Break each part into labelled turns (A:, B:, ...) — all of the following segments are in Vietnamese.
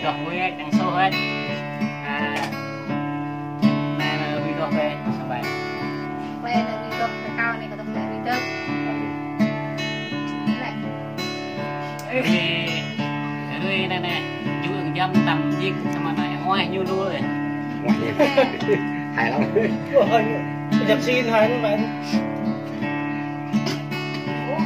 A: video hối đang số hết à mẹ mà mà video về sao vậy?
B: Về là đi được cái cao này có tập thể đi được
A: Thì đây này nè chú đừng dâm tầm giết mà này hoài như nuôi
C: hài lắm.
D: Dập xin hài luôn bạn Ủa,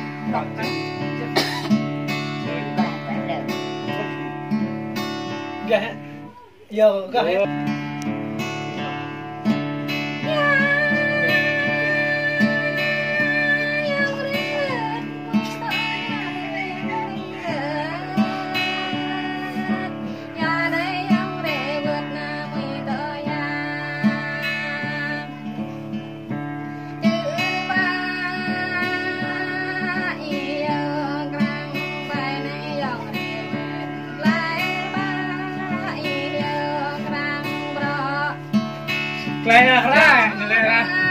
D: Gak. Yo, gak. 来来来来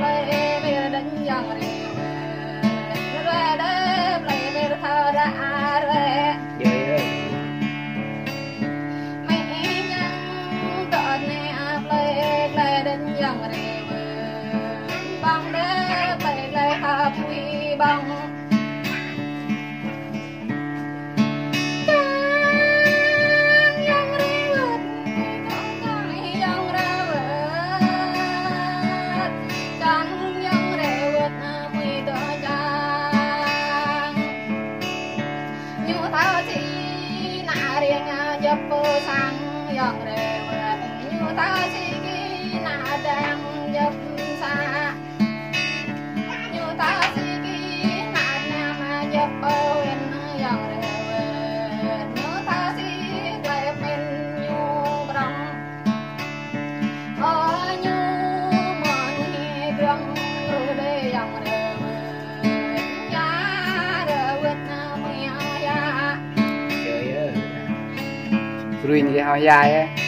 B: lại em đánh giang
E: รุ่นนี้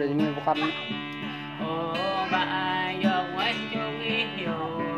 A: Oh, my,
E: bukan
A: Oh, baayok, what you you?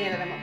C: mierda,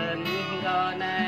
A: mình còn ai